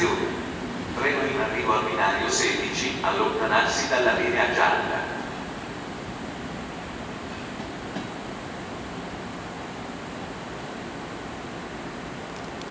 stazione. Treno in arrivo al binario 16, allontanarsi dalla linea gialla.